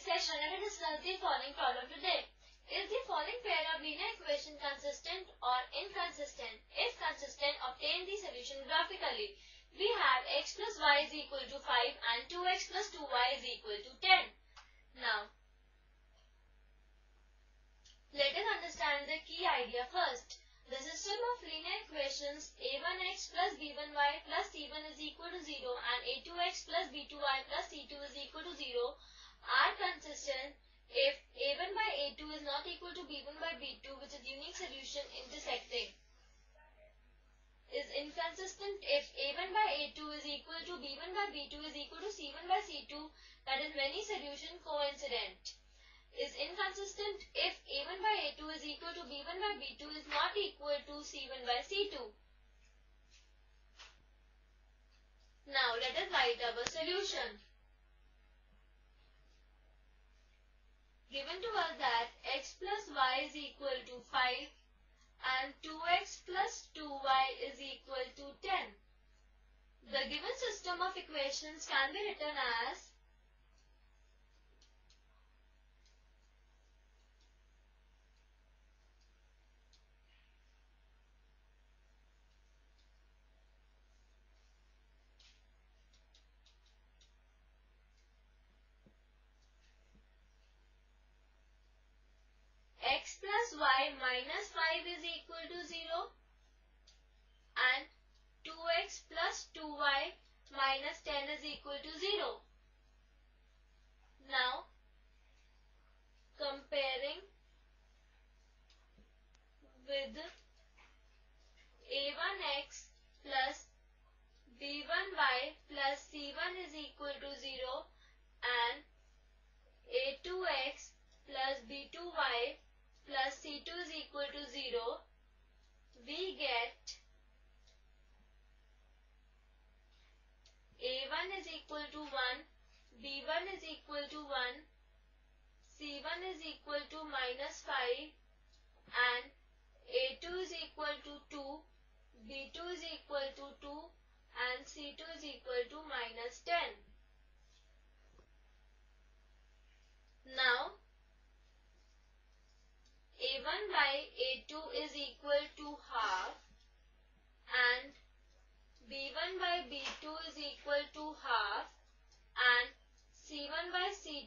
session, let us discuss the following problem today. Is the following pair of linear equation consistent or inconsistent? If consistent, obtain the solution graphically. We have x plus y is equal to 5 and 2x plus 2y is equal to 10. Now, let us understand the key idea first. The system of linear equations a1x plus b1y plus c1 is equal to 0 and a2x plus b2y plus c2 is equal to 0 are consistent if a1 by a2 is not equal to b1 by b2 which is unique solution intersecting. Is inconsistent if a1 by a2 is equal to b1 by b2 is equal to c1 by c2 that is many solution coincident is inconsistent if a1 by a2 is equal to b1 by b2 is not equal to c1 by c2. Now let us write our solution. Given to us that x plus y is equal to 5 and 2x plus 2y is equal to 10. The given system of equations can be written as y minus 5 is equal to 0 and 2x plus 2y minus 10 is equal to 0. Now, comparing with a1x plus b1y plus c1 is equal to 0 and a2x plus b2y plus C2 is equal to 0, we get A1 is equal to 1, B1 is equal to 1, C1 is equal to minus 5 and A2 is equal to 2, B2 is equal to 2 and C2 is equal to minus 10.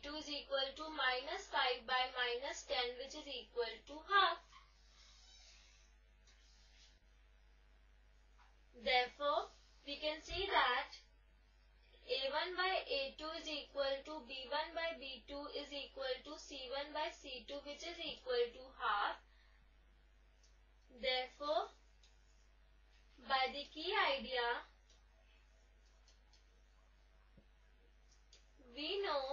2 is equal to minus 5 by minus 10 which is equal to half. Therefore, we can see that a1 by a2 is equal to b1 by b2 is equal to c1 by c2 which is equal to half. Therefore, by the key idea, we know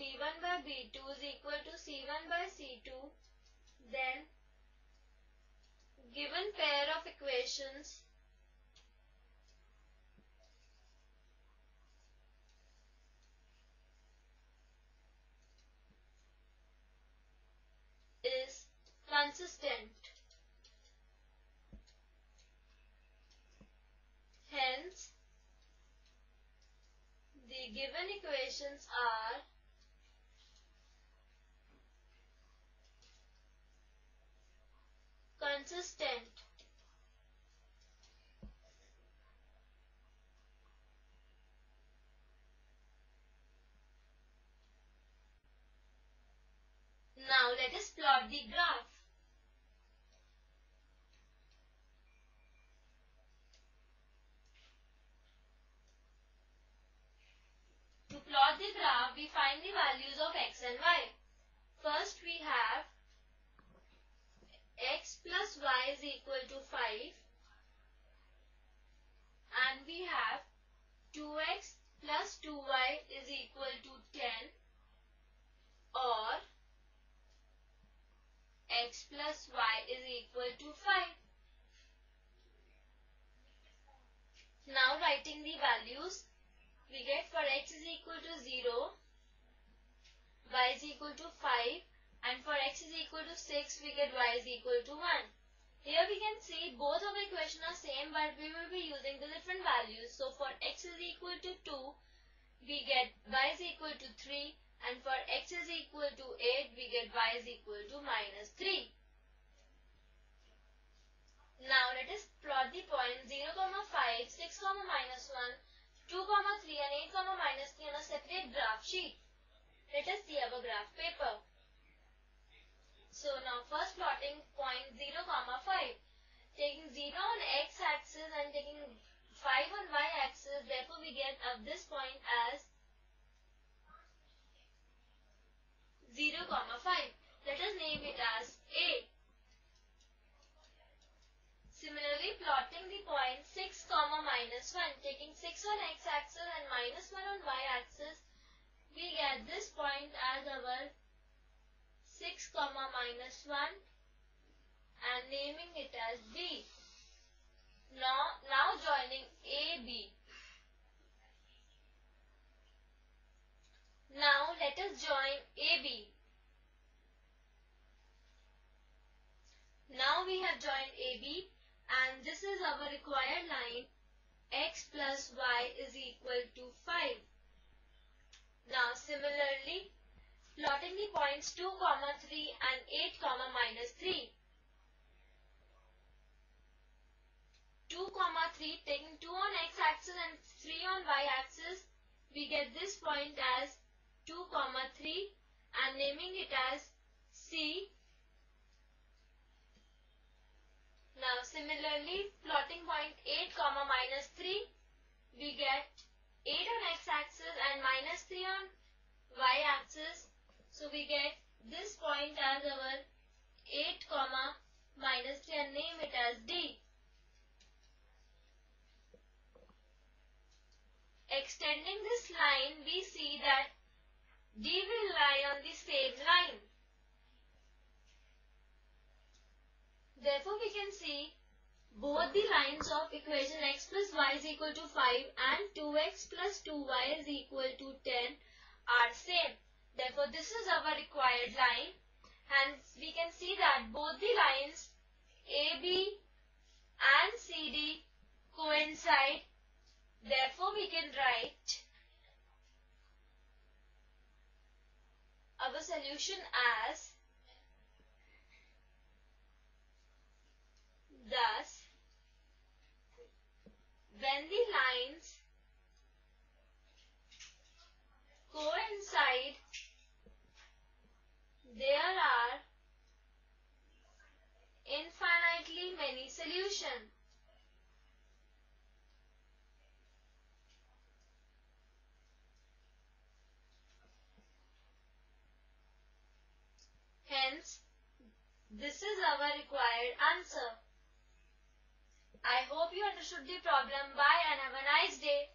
B1 by B2 is equal to C1 by C2 then, given pair of equations is consistent. Hence, the given equations are consistent. Now let us plot the graph. To plot the graph, we find the values of x and y. First we have x plus y is equal to 5 and we have 2x plus 2y is equal to 10 or x plus y is equal to 5. Now writing the values, we get for x is equal to 0, y is equal to 5 and for x is equal to 6 we get y is equal to 1. Here we can see both of the equations are same but we will be using the different values. So for x is equal to 2, we get y is equal to 3 and for x is equal to 8, we get y is equal to minus 3. Now let the points 0, 5, 6, minus 1, 2, 3 and 8, minus 3 on a separate graph sheet. Let us see our graph paper. So now first plotting point 0 comma 5. Taking 0 on x-axis and taking 5 on y-axis, therefore we get of this point as 0 comma 5. Let us name it as A. Similarly, plotting the point 6 comma minus 1, taking 6 on x-axis and minus 1 on y-axis, we get this point as our 6 comma minus 1 and naming it as B. Now, now joining AB. Now let us join AB. Now we have joined AB and this is our required line x plus y is equal to 5. Now similarly plotting the points 2 comma 3 and 8 comma minus 3. 2 comma 3 taking 2 on x-axis and 3 on y-axis we get this point as 2 comma 3 and naming it as C. Now similarly plotting 8 comma minus 3 we get 8 on x-axis and minus 3 on y-axis so we get this point as our 8 comma minus 3 and name it as D. Extending this line, we see that D will lie on the same line. Therefore, we can see both the lines of equation x plus y is equal to 5 and 2x plus 2y is equal to 10 are same. Therefore, this is our required line. And we can see that both the lines AB and CD coincide. Therefore, we can write our solution as thus when the lines coincide there are infinitely many solutions. Hence, this is our required answer. I hope you understood the problem. Bye and have a nice day.